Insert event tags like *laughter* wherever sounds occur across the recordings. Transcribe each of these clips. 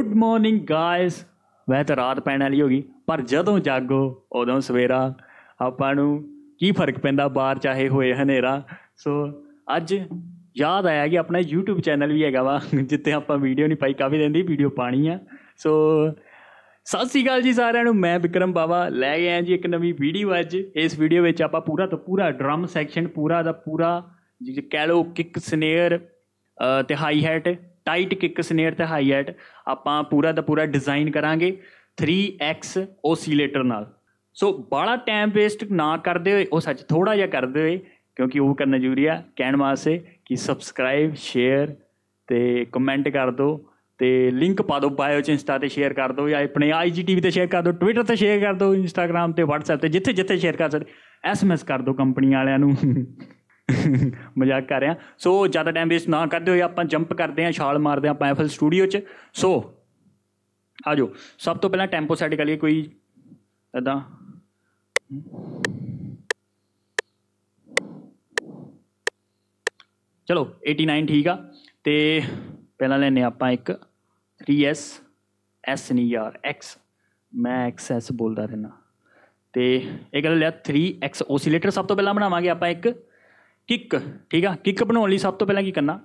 Good morning guys ਵੈ ਤਾਂ ਰਾਤ ਪੈਣ ਵਾਲੀ ਹੋ ਗਈ, ਪਰ ਜਦੋਂ ਜਾਗੋ, ਉਦੋਂ ਸਵੇਰਾ। ਆਪਾਂ ਨੂੰ ਕੀ ਫ਼ਰਕ ਪੈਂਦਾ ਬਾਹਰ ਚਾਹੇ ਹੋਏ ਹਨੇਰਾ? ਸੋ ਅੱਜ ਯਾਦ ਆਇਆ ਕਿ ਆਪਣਾ YouTube ਚੈਨਲ ਵੀ ਹੈਗਾ ਵਾ ਜਿੱਤੇ ਆਪਾਂ ਵੀਡੀਓ ਨਹੀਂ ਪਾਈ, ਕਾਫੀ ਦਿਨ ਦੀ ਵੀਡੀਓ ਪਾਣੀ ਆ। ਸੋ ਸਤਿ ਸ੍ਰੀ ਅਕਾਲ ਜੀ ਸਾਰਿਆਂ ਨੂੰ, ਮੈਂ ਵਿਕਰਮ ਬਾਵਾ। ਲੈ ਕੇ ਆਇਆ ਜੀ ਇੱਕ ਨਵੀਂ ਵੀਡੀਓ ਅੱਜ। ਇਸ ਵੀਡੀਓ ਵਿੱਚ ਆਪਾਂ ਪੂਰਾ ਤੋਂ ਪੂਰਾ ਡਰਮ ਸੈਕਸ਼ਨ ਪੂਰਾ ਦਾ ਪੂਰਾ ਜਿਵੇਂ ਕਹਿ ਲਓ ਕਿੱਕ ਸਨੇਅਰ ਤੇ hi hat tight kick snare ਤੇ ਹਾਈ ਹੈਟ ਆਪਾਂ ਪੂਰਾ ਦਾ ਪੂਰਾ ਡਿਜ਼ਾਈਨ ਕਰਾਂਗੇ 3x ਓਸੀਲੇਟਰ ਨਾਲ। ਸੋ ਬਾਲਾ ਟਾਈਮ ਵੇਸਟ ਨਾ ਕਰਦੇ ਹੋਏ, ਉਹ ਸੱਚ ਥੋੜਾ ਜਿਹਾ ਕਰਦੇ ਹੋਏ, ਕਿਉਂਕਿ ਉਹ ਕਰਨਾ ਜ਼ਰੂਰੀ ਆ, ਕਹਿਣ ਵਾਸਤੇ ਕਿ ਸਬਸਕ੍ਰਾਈਬ ਸ਼ੇਅਰ ਤੇ ਕਮੈਂਟ ਕਰ ਦਿਓ ਤੇ ਲਿੰਕ ਪਾ ਦਿਓ ਬਾਇਓ ਚ, ਇੰਸਟਾ ਤੇ ਸ਼ੇਅਰ ਕਰ ਦਿਓ ਜਾਂ ਆਪਣੇ ਆਈਜੀਟੀਵੀ ਤੇ ਸ਼ੇਅਰ ਕਰ ਦਿਓ ਟਵਿੱਟਰ ਤੇ ਸ਼ੇਅਰ ਕਰ ਦਿਓ ਇੰਸਟਾਗ੍ਰam ਤੇ, WhatsApp ਤੇ, ਜਿੱਥੇ ਜਿੱਥੇ ਸ਼ੇਅਰ ਕਰ ਸਕਦੇ। ਐਸਐਮਐਸ ਕਰ ਦਿਓ ਕੰਪਨੀ ਵਾਲਿਆਂ ਨੂੰ। *laughs* ਮਜ਼ਾਕ ਕਰ ਰਿਹਾ। ਸੋ ਜ਼ਿਆਦਾ ਟਾਈਮ ਵੇਸਟ ਨਾ ਕਰਦੇ ਹੋਏ ਆਪਾਂ ਜੰਪ ਕਰਦੇ ਹਾਂ, ਛਾਲ ਮਾਰਦੇ ਹਾਂ ਆਪਾਂ ਐਫਐਲ ਸਟੂਡੀਓ 'ਚ। ਸੋ ਆਜੋ, ਸਭ ਤੋਂ ਪਹਿਲਾਂ ਟੈਂਪੋ ਸੈੱਟ ਕਰ ਲਈਏ ਕੋਈ ਇਦਾਂ ਚਲੋ 89 ਠੀਕ ਆ। ਤੇ ਪਹਿਲਾਂ ਲੈਨੇ ਆਪਾਂ ਇੱਕ 3s s ਨਹੀਂ ਯਾਰ, x ਮੈਂ xs ਬੋਲਦਾ ਰਹਿਣਾ ਤੇ ਇਹ ਗੱਲ ਲਿਆ 3x ਓਸੀਲੇਟਰ ਸਭ ਤੋਂ ਪਹਿਲਾਂ ਬਣਾਵਾਂਗੇ ਆਪਾਂ ਇੱਕ। ਕਿੱਕ, ਠੀਕ ਆ? ਕਿੱਕ ਬਣਾਉਣ ਲਈ ਸਭ ਤੋਂ ਪਹਿਲਾਂ ਕੀ ਕਰਨਾ?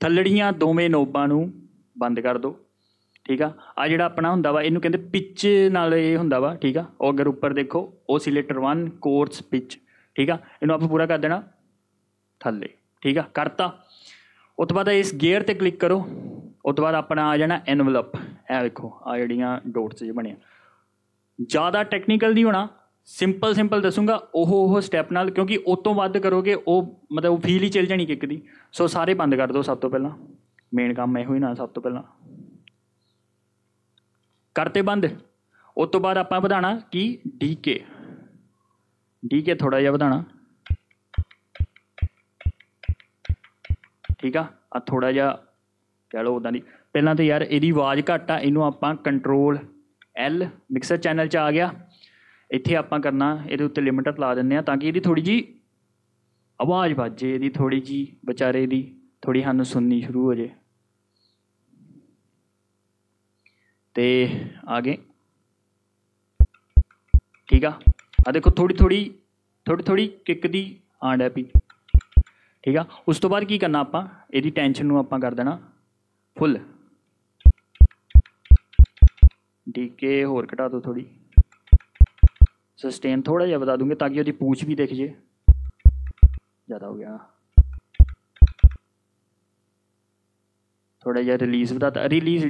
ਥੱਲੜੀਆਂ ਦੋਵੇਂ ਨੋਬਾਂ ਨੂੰ ਬੰਦ ਕਰ ਦਿਓ ਠੀਕ ਆ? ਆ ਜਿਹੜਾ ਆਪਣਾ ਹੁੰਦਾ ਵਾ, ਇਹਨੂੰ ਕਹਿੰਦੇ ਪਿਚ ਨਾਲ ਇਹ ਹੁੰਦਾ ਵਾ, ਠੀਕ ਆ? ਉਹ ਅਗਰ ਉੱਪਰ ਦੇਖੋ, ਓਸੀਲੇਟਰ 1 ਕੋਰਸ ਪਿਚ, ਠੀਕ ਆ? ਇਹਨੂੰ ਆਪਾਂ ਪੂਰਾ ਕਰ ਦੇਣਾ ਥੱਲੇ, ਠੀਕ ਆ? ਕਰਤਾ। ਉਸ ਤੋਂ ਬਾਅਦ ਇਸ ਗੇਅਰ ਤੇ ਕਲਿੱਕ ਕਰੋ। ਉਸ ਤੋਂ ਬਾਅਦ ਆਪਣਾ ਆ ਜਾਣਾ ਐਨਵਲਪ ਇਹ ਵੇਖੋ ਆ ਜਿਹੜੀਆਂ ਡੋਟਸ ਜਿਹੇ ਬਣਿਆ। ਜ਼ਿਆਦਾ ਟੈਕਨੀਕਲ ਨਹੀਂ ਹੋਣਾ। ਸਿੰਪਲ ਸਿੰਪਲ ਦੱਸੂਗਾ, ਉਹ ਉਹ ਸਟੈਪ ਨਾਲ, ਕਿਉਂਕਿ ਉਸ ਤੋਂ ਵੱਧ ਕਰੋਗੇ, ਉਹ ਮਤਲਬ ਉਹ ਫੀਲ ਹੀ ਚੱਲ ਜਾਣੀ ਕਿੱਕ ਦੀ। ਸੋ ਸਾਰੇ ਬੰਦ ਕਰ ਦਿਓ ਸਭ ਤੋਂ ਪਹਿਲਾਂ। ਮੇਨ ਕੰਮ ਇਹੋ ਹੀ ਨਾ ਸਭ ਤੋਂ ਪਹਿਲਾਂ। ਕਰਤੇ ਬੰਦ। ਉਸ ਤੋਂ ਬਾਅਦ ਆਪਾਂ ਵਧਾਣਾ ਕੀ? ਡੀਕੇ ਡੀਕੇ ਥੋੜਾ ਜਿਹਾ ਵਧਾਣਾ ਠੀਕ ਆ? ਆ ਥੋੜਾ ਜਿਹਾ, ਕਹਿ ਲਓ ਉਦਾਂ ਦੀ। ਪਹਿਲਾਂ ਤਾਂ ਯਾਰ ਇਹਦੀ ਆਵਾਜ਼ ਘੱਟ ਆ, ਇਹਨੂੰ ਆਪਾਂ ਕੰਟਰੋਲ ਐਲ ਮਿਕਸਰ ਚੈਨਲ 'ਚ ਆ ਗਿਆ। ਇੱਥੇ ਆਪਾਂ ਕਰਨਾ, ਇਹਦੇ ਉੱਤੇ ਲਿਮਿਟਰ ਲਾ ਦਿੰਦੇ ਆ ਤਾਂ ਕਿ ਇਹਦੀ ਥੋੜੀ ਜੀ ਆਵਾਜ਼ ਵੱਜੇ ਇਹਦੀ ਥੋੜੀ ਜੀ ਵਿਚਾਰੇ ਦੀ ਥੋੜੀ ਸਾਨੂੰ ਸੁਣਨੀ ਸ਼ੁਰੂ ਹੋ ਜੇ ਤੇ ਆਗੇ। ਠੀਕ ਆ? ਆ ਦੇਖੋ ਥੋੜੀ ਥੋੜੀ ਥੋੜੀ ਥੋੜੀ ਕਿੱਕ ਦੀ ਆਂਡ ਹੈ ਪੀ ਠੀਕ ਆ? ਉਸ ਤੋਂ ਬਾਅਦ ਕੀ ਕਰਨਾ ਆਪਾਂ? ਇਹਦੀ ਟੈਨਸ਼ਨ ਨੂੰ ਆਪਾਂ ਕਰ ਦੇਣਾ ਫੁੱਲ ਡੀਕੇ ਹੋਰ ਘਟਾ ਦਿਓ ਥੋੜੀ ਸਸਟੇਨ ਥੋੜਾ ਜਿਹਾ ਵਧਾ ਦੂੰਗੇ ਤਾਂ ਕਿ ਉਹਦੀ ਪੂਛ ਵੀ ਦਿਖ ਜੇ। ਜ਼ਿਆਦਾ ਹੋ ਗਿਆ। ਥੋੜਾ ਜਿਹਾ ਰਿਲੀਜ਼ ਵਧਾਤਾ। ਰਿਲੀਜ਼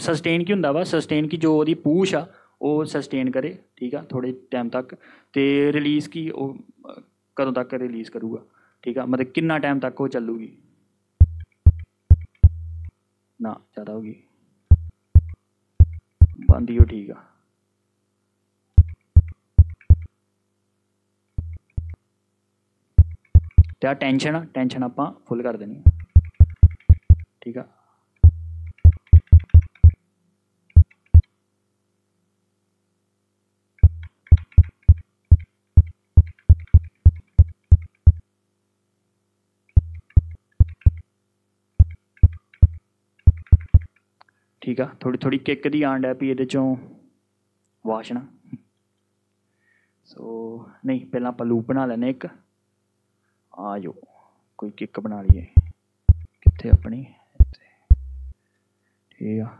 ਸਸਟੇਨ ਕੀ ਹੁੰਦਾ ਵਾ? ਸਸਟੇਨ ਕੀ ਜੋ ਉਹਦੀ ਪੂਛ ਆ, ਉਹ ਸਸਟੇਨ ਕਰੇ, ਠੀਕ ਆ ਥੋੜੇ ਟਾਈਮ ਤੱਕ। ਤੇ ਰਿਲੀਜ਼ ਕੀ ਉਹ ਕਦੋਂ ਤੱਕ ਰਿਲੀਜ਼ ਕਰੂਗਾ? ਠੀਕ ਆ, ਮਤਲਬ ਕਿੰਨਾ ਟਾਈਮ ਤੱਕ ਉਹ ਚੱਲੂਗੀ? ਨਾ, ਜ਼ਿਆਦਾ ਹੋ ਗਈ। ਬੰਦੀ ਹੋ ਠੀਕ ਆ। ਤੇ ਆ ਟੈਨਸ਼ਨ ਟੈਨਸ਼ਨ ਆਪਾਂ ਫੁੱਲ ਕਰ ਦੇਣੀ ਠੀਕ ਆ? ਠੀਕ ਆ? ਥੋੜੀ ਥੋੜੀ ਕਿੱਕ ਦੀ ਆਂਡ ਹੈ ਵੀ ਇਹਦੇ ਚੋਂ ਵਾਸ਼ਣਾ ਸੋ ਨਹੀਂ, ਪਹਿਲਾਂ ਆਪਾਂ ਲੂਪ ਬਣਾ ਲੈਨੇ ਇੱਕ। ਆ ਜੋ ਕੋਈ ਕਿੱਕ ਬਣਾ ਲਈਏ। ਕਿੱਥੇ ਆਪਣੀ? ਇੱਥੇ। ਠੀਕ ਆ।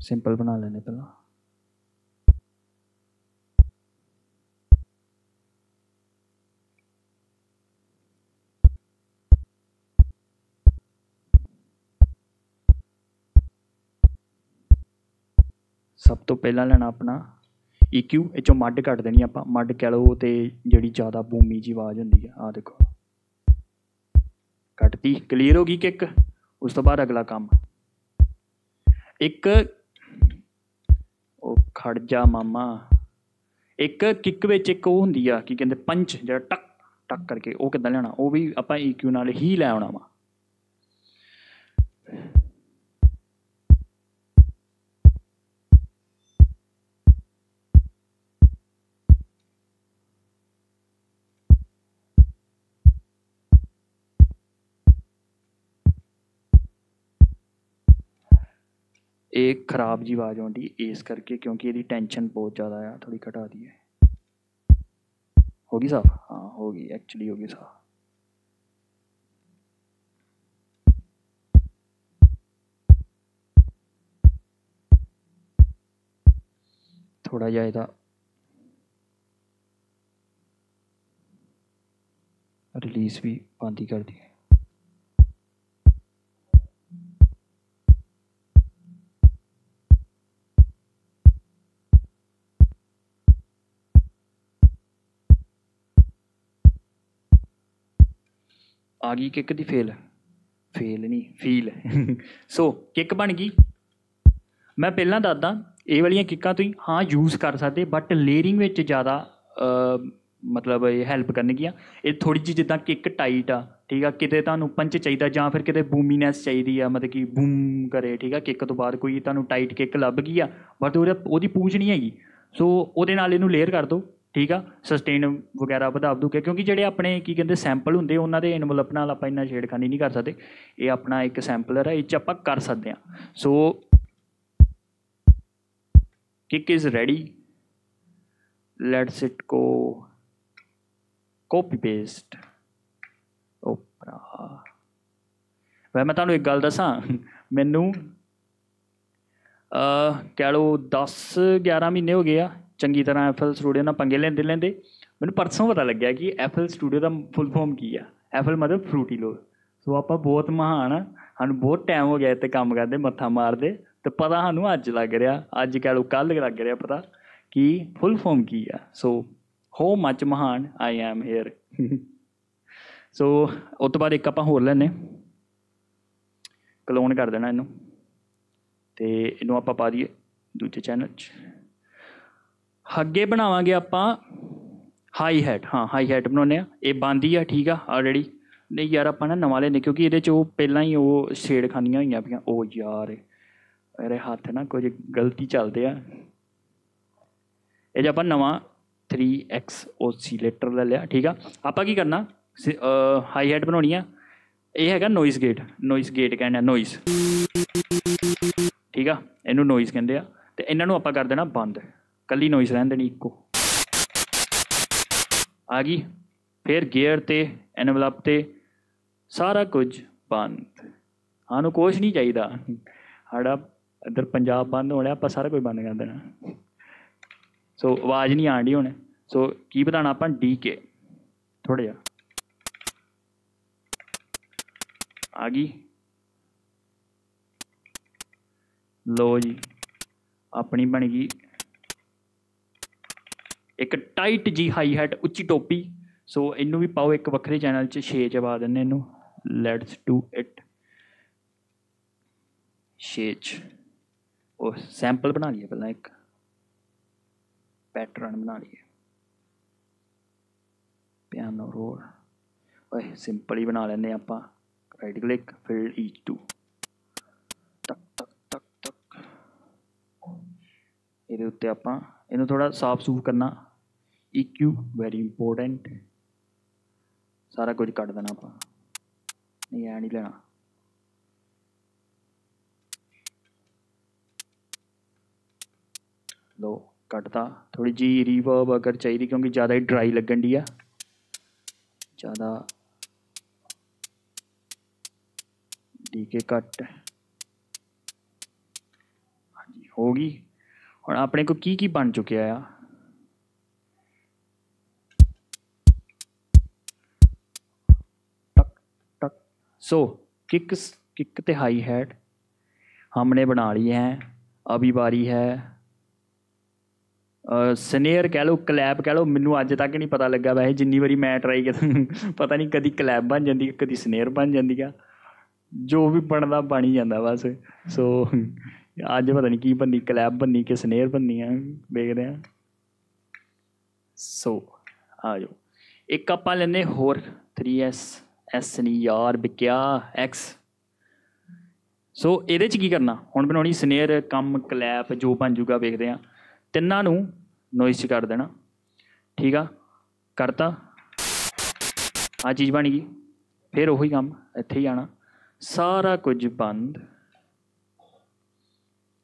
ਸਿੰਪਲ ਬਣਾ ਲੈਨੇ ਪਹਿਲਾਂ। ਸਭ ਤੋਂ ਪਹਿਲਾਂ ਲੈਣਾ ਆਪਣਾ EQ ਇਹ ਚੋਂ ਮੱਡ ਕੱਢ ਦੇਣੀ ਆਪਾਂ ਮੱਡ ਕਹਿ ਲਓ ਤੇ ਜਿਹੜੀ ਜ਼ਿਆਦਾ ਬੂਮੀ ਜੀ ਆਵਾਜ਼ ਹੁੰਦੀ ਆ ਆ ਦੇਖੋ। ਕੱਟਤੀ ਕਲੀਅਰ ਹੋ ਗਈ ਕਿੱਕ ਉਸ ਤੋਂ ਬਾਅਦ ਅਗਲਾ ਕੰਮ। ਇੱਕ, ਉਹ ਖੜ ਜਾ ਮਾਮਾ। ਇੱਕ ਕਿੱਕ ਵਿੱਚ ਇੱਕ ਉਹ ਹੁੰਦੀ ਆ, ਕੀ ਕਹਿੰਦੇ ਪੰਚ ਜਿਹੜਾ ਟਕ ਟਕ ਕਰਕੇ, ਉਹ ਕਿੱਦਾਂ ਲੈਣਾ? ਉਹ ਵੀ ਆਪਾਂ EQ ਨਾਲ ਹੀ ਲੈ ਆਉਣਾ ਵਾ। ਇਹ ਖਰਾਬ ਜੀ ਆਵਾਜ਼ ਆਉਂਦੀ ਇਸ ਕਰਕੇ ਕਿਉਂਕਿ ਇਹਦੀ ਟੈਨਸ਼ਨ ਬਹੁਤ ਜ਼ਿਆਦਾ ਆ ਥੋੜੀ ਘਟਾ ਦਈਏ ਹੋ ਗਈ ਸਾਫ਼ ਹਾਂ ਹੋ ਗਈ ਐਕਚੁਅਲੀ ਹੋ ਗਈ ਸਾਫ਼ ਥੋੜਾ ਜਿਹਾ ਇਹਦਾ ਰਿਲੀਜ਼ ਵੀ ਬੰਦ ਆ ਗਈ ਕਿੱਕ ਦੀ ਫੇਲ ਫੇਲ ਨਹੀਂ ਫੀਲ ਸੋ ਕਿੱਕ ਬਣ ਗਈ। ਮੈਂ ਪਹਿਲਾਂ ਦੱਸਦਾ, ਇਹ ਵਾਲੀਆਂ ਕਿੱਕਾਂ ਤੁਸੀਂ ਹਾਂ ਯੂਜ਼ ਕਰ ਸਕਦੇ ਬਟ ਲੇਅਰਿੰਗ ਵਿੱਚ ਜ਼ਿਆਦਾ ਮਤਲਬ ਇਹ ਹੈਲਪ ਕਰਨਗੀਆਂ। ਇਹ ਥੋੜੀ ਜਿਹੀ ਜਿੱਦਾਂ ਕਿੱਕ ਟਾਈਟ ਆ, ਠੀਕ ਆ? ਕਿਤੇ ਤੁਹਾਨੂੰ ਪੰਚ ਚਾਹੀਦਾ ਜਾਂ ਫਿਰ ਕਿਤੇ ਬੂਮੀਨੈਸ ਚਾਹੀਦੀ ਆ, ਮਤਲਬ ਕਿ ਬੂਮ ਕਰੇ, ਠੀਕ ਆ? ਕਿੱਕ ਤੋਂ ਬਾਅਦ ਕੋਈ ਤੁਹਾਨੂੰ ਟਾਈਟ ਕਿੱਕ ਲੱਭ ਗਈ ਆ ਬਟ ਉਹਦਾ ਉਹਦੀ ਪੂੰਛ ਨਹੀਂ ਹੈਗੀ। ਸੋ ਉਹਦੇ ਨਾਲ ਇਹਨੂੰ ਲੇਅਰ ਕਰ ਦਿਓ। ਠੀਕ ਆ? ਸਸਟੇਨ ਵਗੈਰਾ ਵਧਾ ਦੂਗੇ ਕਿਉਂਕਿ ਜਿਹੜੇ ਆਪਣੇ ਕੀ ਕਹਿੰਦੇ ਸੈਂਪਲ ਹੁੰਦੇ, ਉਹਨਾਂ ਦੇ ਇਨਵਲਪ ਨਾਲ ਆਪਾਂ ਇੰਨਾ ਛੇੜਖਾਨੀ ਨਹੀਂ ਕਰ ਸਕਦੇ। ਇਹ ਆਪਣਾ ਇੱਕ ਸੈਂਪਲਰ ਹੈ ਇਹ 'ਚ ਆਪਾਂ ਕਰ ਸਕਦੇ ਹਾਂ so kick is ready let's it go. Copy paste. Oh, ਓਪਰਾ ਵੈ ਮੈਂ ਤੁਹਾਨੂੰ ਇੱਕ ਗੱਲ ਦੱਸਾਂ। ਮੈਨੂੰ ਅ ਕਹਿ ਲਓ 10 11 ਮਹੀਨੇ ਹੋ ਗਏ ਆ। ਚੰਗੀ ਤਰ੍ਹਾਂ ਐਫਐਲ ਸਟੂਡੀਓ ਨਾਲ ਪੰਗੇ ਲੈਂਦੇ ਲੈਂਦੇ ਮੈਨੂੰ ਪਰਸੋਂ ਪਤਾ ਲੱਗਿਆ ਕਿ ਐਫਐਲ ਸਟੂਡੀਓ ਦਾ ਫੁੱਲ ਫਾਰਮ ਕੀ ਆ? ਐਫਐਲ ਮਤਲਬ ਫਰੂਟੀ ਲੋ ਸੋ ਆਪਾਂ ਬਹੁਤ ਮਹਾਨ ਆ, ਸਾਨੂੰ ਬਹੁਤ ਟਾਈਮ ਹੋ ਗਿਆ ਇੱਥੇ ਕੰਮ ਕਰਦੇ, ਮੱਥਾ ਮਾਰਦੇ ਤੇ ਪਤਾ ਸਾਨੂੰ ਅੱਜ ਲੱਗ ਰਿਹਾ, ਅੱਜ ਕਹਿ ਲਓ ਕੱਲ ਲੱਗ ਰਿਹਾ ਪਤਾ ਕਿ ਫੁੱਲ ਫਾਰਮ ਕੀ ਆ। ਸੋ ਹੋ ਮੱਚ ਮਹਾਨ ਆਈ ਐਮ ਹੇਅਰ ਸੋ ਉਸ ਤੋਂ ਬਾਅਦ ਇੱਕ ਆਪਾਂ ਹੋਰ ਲੈਨੇ ਕਲੋਨ ਕਰ ਦੇਣਾ ਇਹਨੂੰ। ਤੇ ਇਹਨੂੰ ਆਪਾਂ ਪਾ ਦਈਏ ਦੂਜੇ ਚੈਨਲ 'ਚ। ਅੱਗੇ ਬਣਾਵਾਂਗੇ ਆਪਾਂ ਹਾਈ ਹੈਟ ਹਾਂ ਹਾਈ ਹੈਟ ਬਣਾਉਂਦੇ ਆ ਇਹ ਬੰਦੀ ਆ, ਠੀਕ ਆ ਆਲਰੇਡੀ ਨਹੀਂ ਯਾਰ, ਆਪਾਂ ਨਾ ਨਵਾਂ ਲੈਨੇ ਕਿਉਂਕਿ ਇਹਦੇ 'ਚ ਉਹ ਪਹਿਲਾਂ ਹੀ ਉਹ ਛੇੜ ਖਾਨੀਆਂ ਹੋਈਆਂ ਪਈਆਂ। ਉਹ ਯਾਰ, ਮੇਰੇ ਹੱਥ ਨਾ ਕੁਝ ਗਲਤੀ ਚੱਲਦੇ ਆ। ਇਹ 'ਚ ਆਪਾਂ ਨਵਾਂ 3x ਓਸੀਲੇਟਰ ਲੈ ਲਿਆ, ਠੀਕ ਆ। ਆਪਾਂ ਕੀ ਕਰਨਾ? ਹਾਈ ਹੈਟ ਬਣਾਉਣੀ ਆ। ਇਹ ਹੈਗਾ ਨੋਇਸ ਗੇਟ ਨੋਇਸ ਗੇਟ ਕਹਿੰਦੇ ਆ ਨੋਇਸ ਠੀਕ ਆ? ਇਹਨੂੰ ਨੋਇਸ ਕਹਿੰਦੇ ਆ। ਤੇ ਇਹਨਾਂ ਨੂੰ ਆਪਾਂ ਕਰ ਦੇਣਾ ਬੰਦ। ਕੱਲੀ ਨੋਇਸ ਰਹਿਣ ਦੇਣੀ ਇੱਕੋ। ਆ ਗਈ। ਫਿਰ ਗੇਅਰ ਤੇ ਐਨਵਲਪ ਤੇ ਸਾਰਾ ਕੁਝ ਬੰਦ। ਸਾਨੂੰ ਕੁਛ ਨਹੀਂ ਚਾਹੀਦਾ। ਸਾਡਾ ਇੱਧਰ ਪੰਜਾਬ ਬੰਦ ਹੋਣਾ ਆਪਾਂ ਸਾਰਾ ਕੁਝ ਬੰਦ ਕਰ ਦੇਣਾ। ਸੋ ਆਵਾਜ਼ ਨਹੀਂ ਆਣ ਡਈ ਹੁਣ। ਸੋ ਕੀ ਬਤਾਣਾ ਆਪਾਂ? ਡੀ ਕੇ ਥੋੜਾ ਜਿਹਾ। ਆ ਗਈ। ਲੋ ਜੀ। ਆਪਣੀ ਬਣ ਗਈ ਇੱਕ ਟਾਈਟ ਜੀ ਹਾਈ ਹੈਟ ਉੱਚੀ ਟੋਪੀ। ਸੋ ਇਹਨੂੰ ਵੀ ਪਾਓ ਇੱਕ ਵੱਖਰੇ ਚੈਨਲ 'ਚ 6 ਚ ਪਾ ਦਿੰਨੇ ਇਹਨੂੰ। ਲੈਟਸ ਡੂ ਇਟ 6 ਚ। ਉਹ ਸੈਂਪਲ ਬਣਾ ਲਈਏ ਪਹਿਲਾਂ ਇੱਕ। ਪੈਟਰਨ ਬਣਾ ਲਈਏ। ਪਿਆਨੋ ਰੋਲ ਓਏ ਸਿੰਪਲ ਹੀ ਬਣਾ ਲੈਂਦੇ ਆਪਾਂ। Right click fill each two ਟਕ ਟਕ ਟਕ ਟਕ ਇਹਦੇ ਉੱਤੇ ਆਪਾਂ, ਇਹਨੂੰ ਥੋੜਾ ਸਾਫ਼ ਸੂਫ ਕਰਨਾ। EQ ਵੈਰੀ ਇੰਪੋਰਟੈਂਟ ਸਾਰਾ ਕੁਝ ਕੱਢ ਦੇਣਾ ਆਪਾਂ ਨਹੀਂ ਐ ਨਹੀਂ ਲੈਣਾ ਲੋ ਕੱਟਤਾ ਥੋੜੀ ਜੀ ਰੀਵਰਬ ਅਗਰ ਚਾਹੀਦੀ ਕਿਉਂਕਿ ਜ਼ਿਆਦਾ ਹੀ ਡਰਾਈ ਲੱਗਣ ਦੀ ਆ ਜ਼ਿਆਦਾ ਡੀਕੇ ਕੱਟ ਹਾਂਜੀ ਹੋ ਗਈ ਹੁਣ ਆਪਣੇ ਕੋ ਕੀ ਕੀ ਬਣ ਚੁੱਕਿਆ ਆ टक सो किक किक ते हाई हैट हमने बना ली है अभी बारी है ਸਨੇਅਰ ਕਹਿ ਲਓ ਕਲੈਬ ਕਹਿ ਲਓ ਮੈਨੂੰ ਅੱਜ ਤੱਕ ਨਹੀਂ ਪਤਾ ਲੱਗਾ ਵੈਸੇ ਜਿੰਨੀ ਵਾਰੀ ਮੈਂ ਟਰਾਈ ਕੀਤਾ ਪਤਾ ਨਹੀਂ ਕਦੀ ਕਲੈਬ ਬਣ ਜਾਂਦੀ ਕਦੀ ਸਨੇਅਰ ਬਣ ਜਾਂਦੀ ਆ ਜੋ ਵੀ ਬਣਦਾ ਬਣ ਹੀ ਜਾਂਦਾ ਬਸ ਸੋ ਅੱਜ ਪਤਾ ਨਹੀਂ ਕੀ ਬੰਨੀ ਕਲੈਬ ਬੰਨੀ ਕਿ ਸਨੇਅਰ ਬੰਨੀ ਆ ਵੇਖਦੇ ਆ ਸੋ ਆ ਜਾਓ ਇੱਕ ਆਪਾਂ ਲੈਨੇ ਹੋਰ 3s s ਨਹੀਂ ਯਾਰ ਬਿਕਿਆ x ਸੋ ਇਹਦੇ ਚ ਕੀ ਕਰਨਾ? ਹੁਣ ਬਣਾਉਣੀ ਸਨੇਅਰ ਕੰਮ ਕਲੈਪ ਜੋ ਬਣ ਜੂਗਾ ਵੇਖਦੇ ਆ ਤਿੰਨਾਂ ਨੂੰ ਨੋਇਸ ਕਰ ਦੇਣਾ। ਠੀਕ ਆ? ਕਰਤਾ? ਆ ਚੀਜ਼ ਬਣ ਗਈ। ਫਿਰ ਉਹੀ ਕੰਮ ਇੱਥੇ ਹੀ ਆਣਾ ਸਾਰਾ ਕੁਝ ਬੰਦ।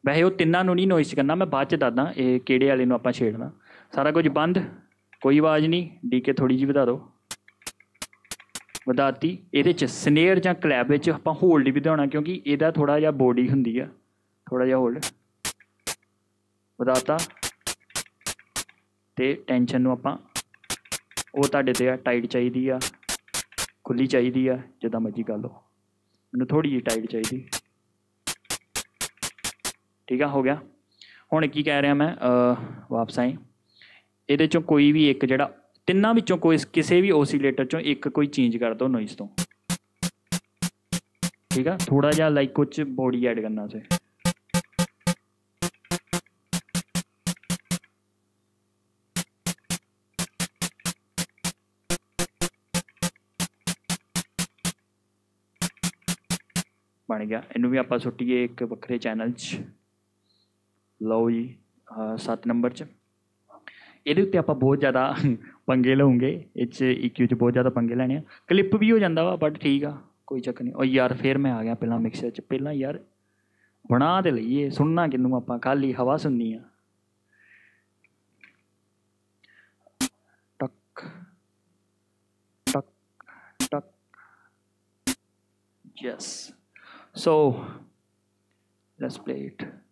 ਵੈਸੇ ਉਹ ਤਿੰਨਾਂ ਨੂੰ ਨਹੀਂ ਨੋਇਸ ਕਰਨਾ। ਮੈਂ ਬਾਅਦ ਚ ਦੱਸਦਾ, ਇਹ ਕਿਹੜੇ ਵਾਲੇ ਨੂੰ ਆਪਾਂ ਛੇੜਨਾ। ਸਾਰਾ ਕੁਝ ਬੰਦ। ਕੋਈ ਆਵਾਜ਼ ਨਹੀਂ। ਡੀਕੇ ਥੋੜੀ ਜਿਹੀ ਵਧਾ ਦਿਓ। ਵਧਾਤੀ, ਇਹਦੇ ਚ ਸਨੇਅਰ ਜਾਂ ਕਲੈਪ ਵਿੱਚ ਆਪਾਂ ਹੋਲਡ ਵੀ ਵਧਾਉਣਾ ਕਿਉਂਕਿ ਇਹਦਾ ਥੋੜਾ ਜਿਹਾ ਬੋਡੀ ਹੁੰਦੀ ਆ ਥੋੜਾ ਜਿਹਾ ਹੋਲਡ ਵਧਾਤਾ। ਤੇ ਟੈਨਸ਼ਨ ਨੂੰ ਆਪਾਂ, ਉਹ ਤੁਹਾਡੇ ਤੇ ਆ ਟਾਈਟ ਚਾਹੀਦੀ ਆ ਖੁੱਲੀ ਚਾਹੀਦੀ ਆ, ਜਿੱਦਾਂ ਮਰਜ਼ੀ ਕਰ ਲਓ। ਮੈਨੂੰ ਥੋੜੀ ਜਿਹੀ ਟਾਈਟ ਚਾਹੀਦੀ। ਠੀਕ ਆ, ਹੋ ਗਿਆ। ਹੁਣ ਕੀ ਕਹਿ ਰਿਹਾ ਮੈਂ ਵਾਪਸ ਆਏ ਇਹਦੇ ਚੋਂ ਕੋਈ ਵੀ ਇੱਕ ਜਿਹੜਾ ਤਿੰਨਾਂ ਵਿੱਚੋਂ ਕੋਈ ਕਿਸੇ ਵੀ ਓਸੀਲੇਟਰ ਚੋਂ ਇੱਕ ਕੋਈ ਚੇਂਜ ਕਰ ਦਿਓ ਨੋਇਸ ਤੋਂ। ਠੀਕ ਆ? ਥੋੜਾ ਜਿਹਾ ਲਾਈਕ ਕੁਝ ਬੋਡੀ ਐਡ ਕਰਨਾ ਸੇ ਬਣ ਗਿਆ। ਇਹਨੂੰ ਵੀ ਆਪਾਂ ਸੁੱਟੀਏ ਇੱਕ ਵੱਖਰੇ ਚੈਨਲ 'ਚ। ਲਓ ਜੀ 7 ਨੰਬਰ 'ਚ। ਇਹਦੇ ਉੱਤੇ ਆਪਾਂ ਬਹੁਤ ਜ਼ਿਆਦਾ ਪੰਗੇ ਲਵਾਂਗੇ ਇਹ 'ਚ EQ 'ਚ ਬਹੁਤ ਜ਼ਿਆਦਾ ਪੰਗੇ ਲੈਣੇ ਆ। ਕਲਿੱਪ ਵੀ ਹੋ ਜਾਂਦਾ ਵਾ ਬਟ ਠੀਕ ਆ, ਕੋਈ ਚੱਕਰ ਨਹੀਂ। ਉਹ ਯਾਰ, ਫੇਰ ਮੈਂ ਆ ਗਿਆ ਪਹਿਲਾਂ ਮਿਕਸਰ 'ਚ। ਪਹਿਲਾਂ ਯਾਰ ਬਣਾ ਤੇ ਲਈਏ, ਸੁਣਨਾ ਕਿੰਨੂੰ ਆਪਾਂ ਖਾਲੀ ਹਵਾ ਸੁਣਨੀ ਆ। ਟਕ ਟਕ ਟਕ। Yes. So, let's play it.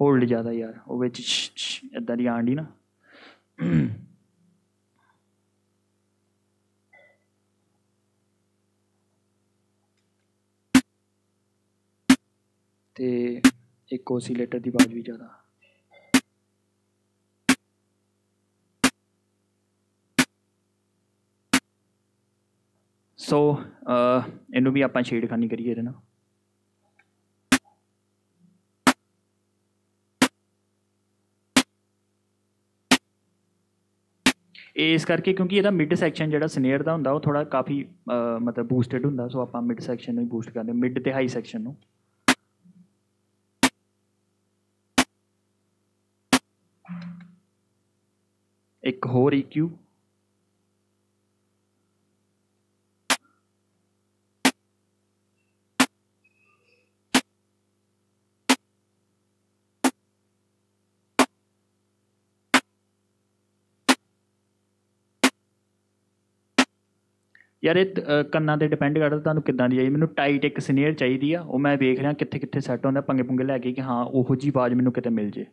Hold ਜ਼ਿਆਦਾ ਯਾਰ, ਉਹ ਵਿੱਚ ਇਦਾਂ ਦੀ ਆਂਡੀ ਨਾ। ਤੇ ਇੱਕ ਓਸੀਲੇਟਰ ਦੀ ਆਵਾਜ਼ ਵੀ ਜ਼ਿਆਦਾ। ਸੋ ਇਹਨੂੰ ਵੀ ਆਪਾਂ ਛੇੜਖਾਨੀ ਕਰੀਏ ਇਹਦੇ ਨਾਲ। ਇਸ ਕਰਕੇ ਕਿਉਂਕਿ ਇਹਦਾ ਮਿਡ ਸੈਕਸ਼ਨ ਜਿਹੜਾ ਸਨੇਅਰ ਦਾ ਹੁੰਦਾ, ਉਹ ਥੋੜਾ ਕਾਫੀ ਮਤਲਬ ਬੂਸਟਡ ਹੁੰਦਾ, ਸੋ ਆਪਾਂ ਮਿਡ ਸੈਕਸ਼ਨ ਨੂੰ ਹੀ ਬੂਸਟ ਕਰਦੇ ਮਿਡ ਤੇ ਹਾਈ ਸੈਕਸ਼ਨ ਨੂੰ। ਇੱਕ ਹੋਰ EQ ਯਾਰ ਇਹ ਕੰਨਾਂ ਤੇ ਡਿਪੈਂਡ ਕਰਦਾ ਤੁਹਾਨੂੰ ਕਿੱਦਾਂ ਦੀ ਆਈ। ਮੈਨੂੰ ਟਾਈਟ ਇੱਕ ਸਨੇਅਰ ਚਾਹੀਦੀ ਆ, ਉਹ ਮੈਂ ਵੇਖ ਰਿਹਾ ਕਿੱਥੇ ਕਿੱਥੇ ਸੈੱਟ ਹੁੰਦਾ, ਪੰਗੇ ਪੁੰਗੇ ਲੈ ਕੇ ਕਿ ਹਾਂ, ਉਹੋ ਜੀ ਆਵਾਜ਼ ਮੈਨੂੰ ਕਿਤੇ ਮਿਲ ਜੇ।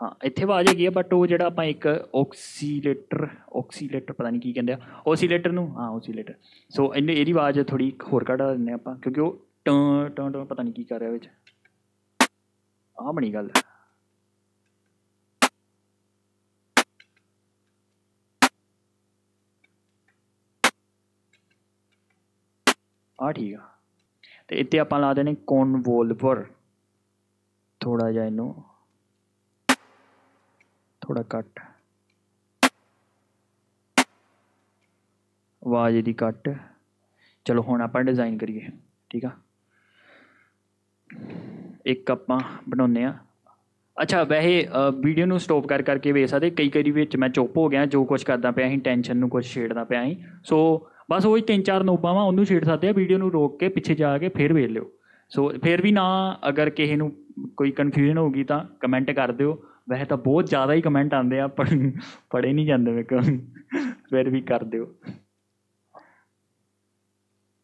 ਹਾਂ, ਇੱਥੇ ਆਵਾਜ਼ ਹੈਗੀ ਆ ਬਟ ਉਹ ਜਿਹੜਾ ਆਪਾਂ ਇੱਕ ਆਕਸੀਲੇਟਰ ਆਕਸੀਲੇਟਰ ਪਤਾ ਨਹੀਂ ਕੀ ਕਹਿੰਦੇ ਆ। ਓਸੀਲੇਟਰ ਨੂੰ? ਹਾਂ ਓਸੀਲੇਟਰ ਸੋ ਇਹਨੇ, ਇਹਦੀ ਆਵਾਜ਼ ਥੋੜੀ ਹੋਰ ਕੱਢ ਦਿੰਦੇ ਆਪਾਂ, ਕਿਉਂਕਿ ਉਹ ਟੰ ਟੰ ਪਤਾ ਨਹੀਂ ਕੀ ਕਰ ਰਿਹਾ ਵਿੱਚ। ਆਹ ਬਣੀ ਗੱਲ। ਆ ਠੀਕ ਆ। ਤੇ ਇੱਥੇ ਆਪਾਂ ਲਾ ਦੇਣੇ ਕਨਵੋਲਵਰ ਥੋੜਾ ਜਿਹਾ ਇਹਨੂੰ ਥੋੜਾ ਕੱਟ ਆਵਾਜ਼ ਦੀ ਕੱਟ ਚਲੋ ਹੁਣ ਆਪਾਂ ਡਿਜ਼ਾਈਨ ਕਰੀਏ, ਠੀਕ ਆ। ਇੱਕ ਆਪਾਂ ਬਣਾਉਨੇ ਆ ਅੱਛਾ, ਵੈਸੇ ਵੀਡੀਓ ਨੂੰ ਸਟਾਪ ਕਰ ਕਰਕੇ ਵੇਖ ਸਕਦੇ ਕਈ ਕਈ ਵਿੱਚ ਮੈਂ ਚੁੱਪ ਹੋ ਗਿਆ, ਜੋ ਕੁਝ ਕਰਦਾ ਪਿਆ ਸੀ ਟੈਨਸ਼ਨ ਨੂੰ ਕੁਝ ਛੇੜਦਾ ਪਿਆ ਸੀ। ਸੋ ਬਸ ਉਹੀ ਤਿੰਨ ਚਾਰ ਨੋਬਾਂ ਵਾ, ਉਹਨੂੰ ਛੇੜ ਸਕਦੇ ਆ ਵੀਡੀਓ ਨੂੰ ਰੋਕ ਕੇ ਪਿੱਛੇ ਜਾ ਕੇ ਫਿਰ ਵੇਖ ਲਿਓ। ਸੋ ਫਿਰ ਵੀ ਨਾ ਅਗਰ ਕਿਸੇ ਨੂੰ ਕੋਈ ਕਨਫਿਊਜ਼ਨ ਹੋਊਗੀ ਤਾਂ ਕਮੈਂਟ ਕਰ ਦਿਓ। ਵੈਸੇ ਤਾਂ ਬਹੁਤ ਜ਼ਿਆਦਾ ਹੀ ਕਮੈਂਟ ਆਉਂਦੇ ਆ, ਪਰ ਪੜੇ ਨਹੀਂ ਜਾਂਦੇ ਮੇਰੇ ਕੋਲ। ਫਿਰ ਵੀ ਕਰ ਦਿਓ।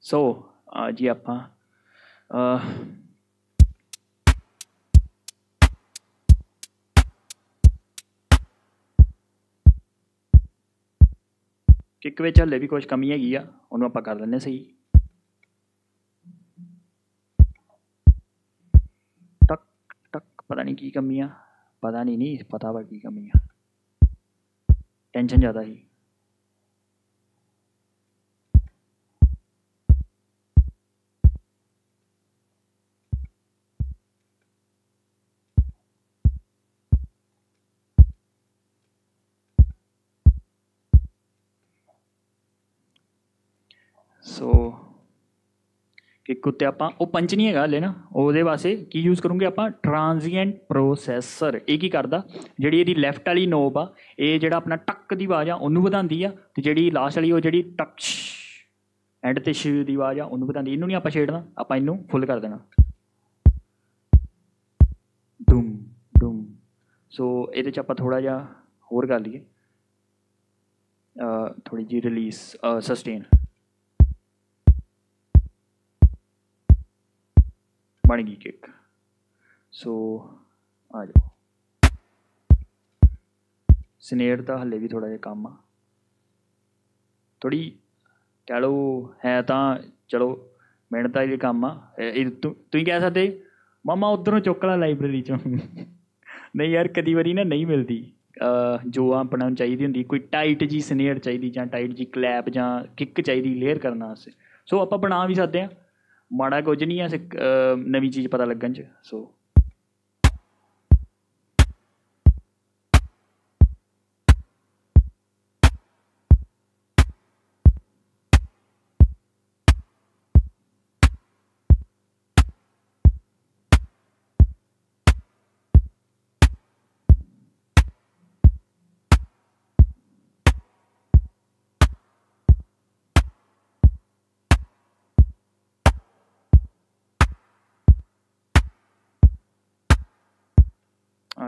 ਸੋ ਅਹ ਜੀ ਆਪਾਂ ਕਿੱਕ ਵਿੱਚ ਹਲੇ ਵੀ ਕੁਝ ਕਮੀ ਹੈਗੀ ਆ, ਉਹਨੂੰ ਆਪਾਂ ਕਰ ਲੈਂਦੇ ਸਹੀ। ਟਕ ਟਕ, ਪਤਾ ਨਹੀਂ ਕੀ ਕਮੀ ਆ, ਪਤਾ ਨਹੀਂ ਨਹੀਂ ਪਤਾ ਵਾ ਕੀ ਕਮੀ ਆ। ਟੈਨਸ਼ਨ ਜ਼ਿਆਦਾ ਸੀ। ਇੱਕ ਉੱਤੇ ਆਪਾਂ, ਉਹ ਪੰਚ ਨਹੀਂ ਹੈਗਾ ਹਲੇ ਨਾ, ਉਹਦੇ ਵਾਸਤੇ ਕੀ ਯੂਜ਼ ਕਰੂੰਗੇ ਆਪਾਂ? ਟ੍ਰਾਂਜ਼ੀਐਂਟ ਪ੍ਰੋਸੈਸਰ ਇਹ ਕੀ ਕਰਦਾ? ਜਿਹੜੀ ਇਹਦੀ ਲੈਫਟ ਵਾਲੀ ਨੋਬ ਆ, ਇਹ ਜਿਹੜਾ ਆਪਣਾ ਟੱਕ ਦੀ ਆਵਾਜ਼ ਆ, ਉਹਨੂੰ ਵਧਾਉਂਦੀ ਆ, ਤੇ ਜਿਹੜੀ ਲਾਸਟ ਵਾਲੀ ਉਹ ਜਿਹੜੀ ਟੱਕ ਐਂਡ ਤੇ ਸ਼ ਦੀ ਆਵਾਜ਼ ਆ, ਉਹਨੂੰ ਵਧਾਉਂਦੀ ਇਹਨੂੰ ਨਹੀਂ ਆਪਾਂ ਛੇੜਨਾ, ਆਪਾਂ ਇਹਨੂੰ ਫੁੱਲ ਕਰ ਦੇਣਾ। ਡੂਮ ਡੂਮ ਸੋ ਇਹਦੇ ਚ ਆਪਾਂ ਥੋੜਾ ਜਿਹਾ ਹੋਰ ਕਰ ਲਈਏ। ਥੋੜੀ ਜੀ ਰਿਲੀਜ਼ ਸਸਟੇਨ ਬਣ ਗਈ ਕਿੱਕ ਸੋ ਆ ਜਾਓ। ਸਨੇਅਰ ਦਾ ਹੱਲੇ ਵੀ ਥੋੜਾ ਜਿਹਾ ਕੰਮ ਆ। ਥੋੜੀ ਕਹਿ ਲਓ, ਹੈ ਤਾਂ, ਚਲੋ, ਮਿਹਨਤ ਦਾ ਇਹ ਕੰਮ ਆ। ਇਹ ਤੁਸੀਂ ਕਹਿ ਸਕਦੇ, ਮਾਮਾ ਉਧਰੋਂ ਚੁੱਕ ਲਾ ਲਾਇਬ੍ਰੇਰੀ ਚੋਂ। ਨਹੀਂ ਯਾਰ, ਕਦੀ ਵਾਰੀ ਨਾ ਨਹੀਂ ਮਿਲਦੀ। ਜੋ ਆਪਣਾ ਨੂੰ ਚਾਹੀਦੀ ਹੁੰਦੀ, ਕੋਈ ਟਾਈਟ ਜੀ ਸਨੇਅਰ ਚਾਹੀਦੀ ਜਾਂ ਟਾਈਟ ਜੀ ਕਲੈਪ ਜਾਂ ਕਿੱਕ ਚਾਹੀਦੀ ਲੇਅਰ ਕਰਨ ਵਾਸਤੇ। ਸੋ ਆਪਾਂ ਬਣਾ ਵੀ ਸਕਦੇ ਆ। ਮਾੜਾ ਕੁਝ ਨਹੀਂ ਆ ਨਵੀਂ ਚੀਜ਼ ਪਤਾ ਲੱਗਣ ਚ ਸੋ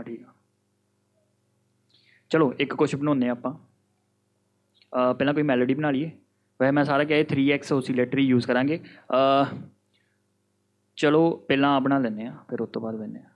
ਹਾਂ ਠੀਕ ਆ। ਚਲੋ, ਇੱਕ ਕੁਛ ਬਣਾਉਂਦੇ ਹਾਂ ਆਪਾਂ। ਪਹਿਲਾਂ ਕੋਈ ਮੈਲੋਡੀ ਬਣਾ ਲਈਏ। ਵੈਸੇ ਮੈਂ ਸਾਰਾ ਕਿਹਾ 3x ਓਸੀਲੇਟਰ ਹੀ ਯੂਜ਼ ਕਰਾਂਗੇ। ਚਲੋ, ਪਹਿਲਾਂ ਆ ਬਣਾ ਲੈਂਦੇ ਆ ਫਿਰ ਉਸ ਤੋਂ ਬਾਅਦ ਬੰਨੇ ਆ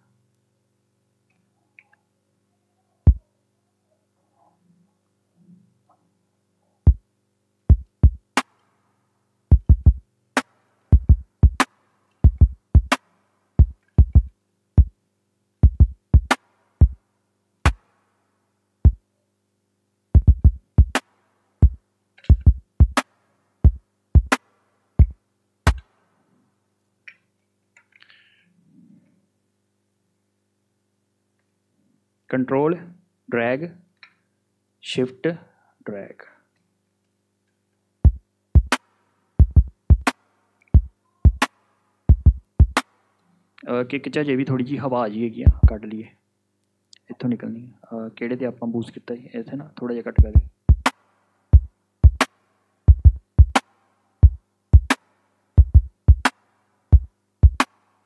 control, drag, shift, drag. Kick ਚ ਜੇ ਵੀ ਥੋੜੀ ਜੀ ਹਵਾ ਜੀ ਹੈਗੀ ਆ, ਕੱਢ ਲਈਏ। ਇੱਥੋਂ ਨਿਕਲਣੀ ਕਿਹੜੇ ਤੇ ਆਪਾਂ ਬੂਸ ਕੀਤਾ ਜੀ? ਇੱਥੇ ਨਾ ਥੋੜਾ ਜਿਹਾ ਕੱਟ ਕਰ ਲਈਏ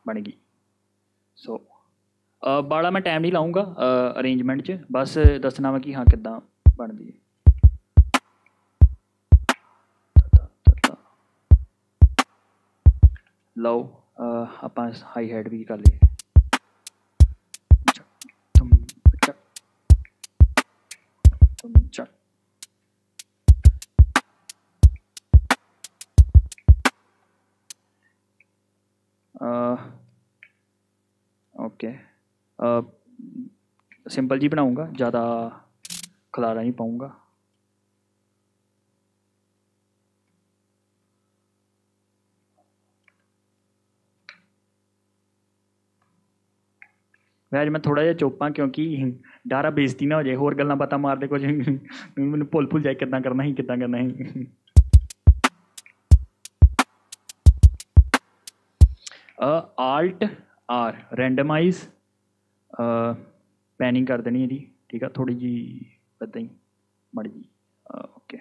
ਬਣ ਗਈ। ਸੋ ਅ, ਬਾਲਾ ਮੈਂ ਟਾਈਮ ਨਹੀਂ ਲਾਉਂਗਾ ਅਰੇਂਜਮੈਂਟ 'ਚ ਬਸ ਦੱਸਣਾ ਵਾ ਕਿ ਹਾਂ ਕਿੱਦਾਂ ਬਣਦੀ ਹੈ ਲਓ ਅ, ਆਪਾਂ ਹਾਈ ਹੈਡ ਵੀ ਕਰ ਲਈਏ ਚੱਕ, ਸਿੰਪਲ ਜੀ ਬਣਾਉਂਗਾ, ਜ਼ਿਆਦਾ ਖਲਾਰਾ ਨਹੀਂ ਪਾਉਂਗਾ। ਮੈਂ ਅੱਜ ਮੈਂ ਥੋੜਾ ਜਿਹਾ ਚੋਪਾਂ ਕਿਉਂਕਿ ਡਾਰਾ ਬੇਇੱਜ਼ਤੀ ਨਾ ਹੋ ਜਾਏ, ਹੋਰ ਗੱਲਾਂ ਬਾਤਾਂ ਮਾਰਦੇ ਕੁਝ ਮੈਨੂੰ ਭੁੱਲ ਭੁੱਲ ਜਾਏ ਕਿੱਦਾਂ ਕਰਨਾ ਸੀ, ਕਿੱਦਾਂ ਕਰਨਾ ਸੀ। ਅ ਆਲਟ ਆਰ ਰੈਂਡਮਾਈਜ਼ ਪੈਨਿੰਗ ਕਰ ਦੇਣੀ ਇਹਦੀ ਠੀਕ ਆ? ਥੋੜੀ ਜੀ ਇਦਾਂ ਹੀ, ਮੜੀ ਜੀ okay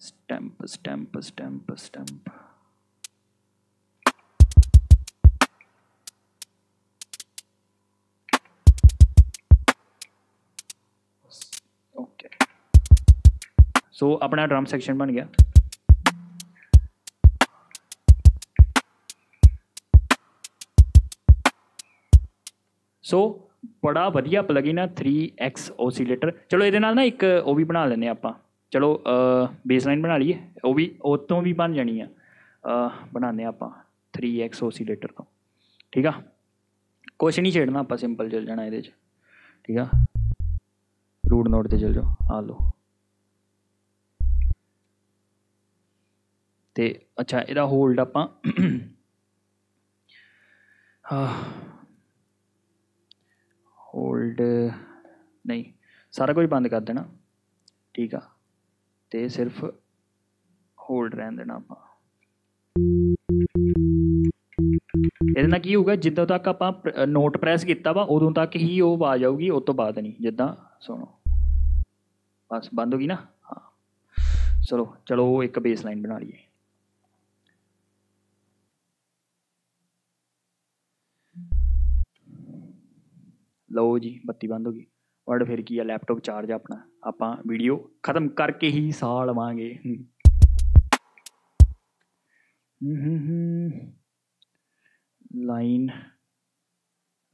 stamp stamp stamp stamp okay so ਆਪਣਾ ਡਰਮ ਸੈਕਸ਼ਨ ਬਣ ਗਿਆ। ਸੋ ਬੜਾ ਵਧੀਆ ਪਲਗਿਨ ਆ 3x ਓਸੀਲੇਟਰ ਚਲੋ, ਇਹਦੇ ਨਾਲ ਨਾ ਇੱਕ ਉਹ ਵੀ ਬਣਾ ਲੈਂਦੇ ਹਾਂ ਆਪਾਂ। ਚਲੋ ਬੇਸਲਾਈਨ ਬਣਾ ਲਈਏ। ਉਹ ਵੀ, ਉਹ ਤੋਂ ਵੀ ਬਣ ਜਾਣੀ ਆ। ਬਣਾਉਂਦੇ ਹਾਂ ਆਪਾਂ 3x ਓਸੀਲੇਟਰ ਤੋਂ। ਠੀਕ ਆ? ਕੁਛ ਨਹੀਂ ਛੇੜਨਾ ਆਪਾਂ ਸਿੰਪਲ ਚੱਲ ਜਾਣਾ ਇਹਦੇ 'ਚ। ਠੀਕ ਆ? ਰੂਟ ਨੋਟ ਤੇ ਚੱਲ ਜਾਓ। ਆ ਲਓ। ਤੇ ਅੱਛਾ, ਇਹਦਾ ਹੋਲਡ ਆਪਾਂ ਹੋਲਡ ਨਹੀਂ, ਸਾਰਾ ਕੁਝ ਬੰਦ ਕਰ ਦੇਣਾ। ਠੀਕ ਆ। ਤੇ ਸਿਰਫ ਹੋਲਡ ਰਹਿਣ ਦੇਣਾ ਆਪਾਂ। ਇਹਦੇ ਨਾਲ ਕੀ ਹੋਊਗਾ, ਜਿੱਦੋਂ ਤੱਕ ਆਪਾਂ ਨੋਟ ਪ੍ਰੈਸ ਕੀਤਾ ਵਾ, ਉਦੋਂ ਤੱਕ ਹੀ ਉਹ ਆਵਾਜ਼ ਆਊਗੀ ਉਸ ਤੋਂ ਬਾਅਦ ਨਹੀਂ। ਜਿੱਦਾਂ, ਸੁਣੋ। ਬਸ, ਬੰਦ ਹੋ ਗਈ ਨਾ? ਹਾਂ। ਚਲੋ ਚਲੋ ਇੱਕ ਬੇਸ ਲਾਈਨ ਬਣਾ ਲਈਏ। ਲਓ ਜੀ, ਬੱਤੀ ਬੰਦ ਹੋ ਗਈ। ਵਰਡ ਫਿਰ ਕੀ ਆ ਲੈਪਟਾਪ ਚਾਰਜ ਆਪਣਾ। ਆਪਾਂ ਵੀਡੀਓ ਖਤਮ ਕਰਕੇ ਹੀ ਸਾਹ ਲਵਾਂਗੇ। ਹਮ। ਹਮ ਹਮ ਹਮ। ਲਾਈਨ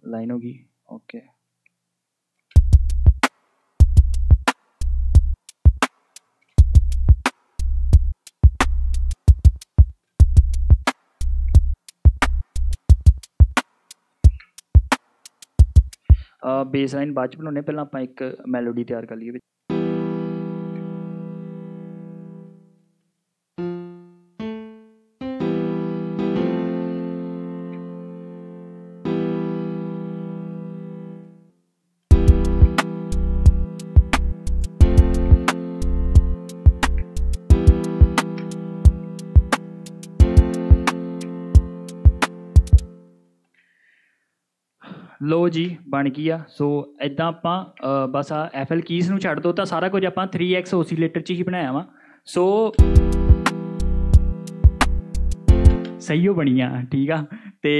ਲਾਈਨ ਹੋ ਗਈ। ਓਕੇ ਬੇਸ ਲਾਈਨ ਬਾਅਦ ਚ ਬਣਾਉਣੇ ਪਹਿਲਾਂ ਆਪਾਂ ਇੱਕ ਮੈਲੋਡੀ ਤਿਆਰ ਕਰ ਲਈਏ ਲੋ ਜੀ, ਬਣ ਗਈ ਆ। ਸੋ ਇਦਾਂ ਆਪਾਂ ਬਸ ਆ ਐਫਐਲ ਕੀਜ਼ ਨੂੰ ਛੱਡ ਦੋ ਤਾਂ ਸਾਰਾ ਕੁਝ ਆਪਾਂ 3x ਓਸੀਲੇਟਰ 'ਚ ਹੀ ਬਣਾਇਆ ਵਾ। ਸੋ ਸਹੀ ਹੋ ਬਣੀਆਂ ਠੀਕ ਆ। ਤੇ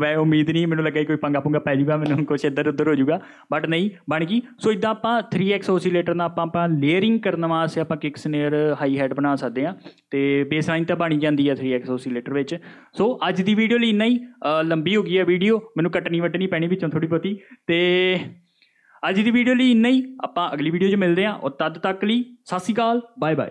ਮੈਂ ਉਮੀਦ ਨਹੀਂ, ਮੈਨੂੰ ਲੱਗਾ ਕੋਈ ਪੰਗਾ ਪੁੰਗਾ ਪੈ ਜਾਊਗਾ ਮੈਨੂੰ ਕੁਛ ਇੱਧਰ ਉੱਧਰ ਹੋ ਜਾਊਗਾ ਬਟ ਨਹੀਂ, ਬਣ ਗਈ। ਸੋ ਇਦਾਂ ਆਪਾਂ 3x ਓਸੀਲੇਟਰ ਨਾਲ ਆਪਾਂ ਆਪਾਂ ਲੇਅਰਿੰਗ ਕਰਨ ਵਾਸਤੇ ਆਪਾਂ ਕਿਕ ਸਨੇਅਰ ਹਾਈ ਹੈਡ ਬਣਾ ਸਕਦੇ ਆ ਤੇ ਬੇਸ ਲਾਈਨ ਤਾਂ ਬਣ ਜਾਂਦੀ ਆ 3x ਓਸੀਲੇਟਰ ਵਿੱਚ। ਸੋ ਅੱਜ ਦੀ ਵੀਡੀਓ ਲਈ ਇੰਨਾ ਹੀ ਲੰਬੀ ਹੋ ਗਈ ਹੈ ਵੀਡੀਓ ਮੈਨੂੰ ਕੱਟਣੀ ਵੱਟਣੀ ਪੈਣੀ ਵਿੱਚੋਂ ਥੋੜੀ ਬਹੁਤੀ, ਤੇ ਅੱਜ ਦੀ ਵੀਡੀਓ ਲਈ ਇੰਨਾ ਹੀ, ਆਪਾਂ ਅਗਲੀ ਵੀਡੀਓ 'ਚ ਮਿਲਦੇ ਹਾਂ, ਉਹ ਤਦ ਤੱਕ ਲਈ ਸਤਿ ਸ਼੍ਰੀ ਅਕਾਲ ਬਾਏ ਬਾਏ